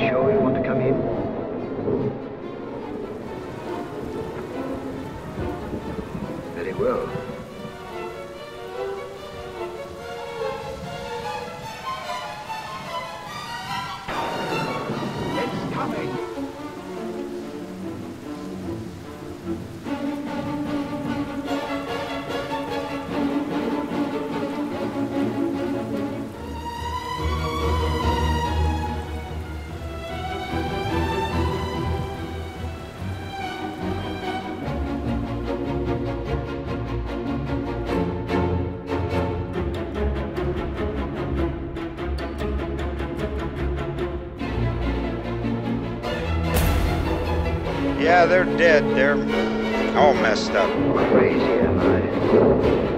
sure you want to come in? Very well. It's coming! Yeah, they're dead. They're all messed up. Crazy am I?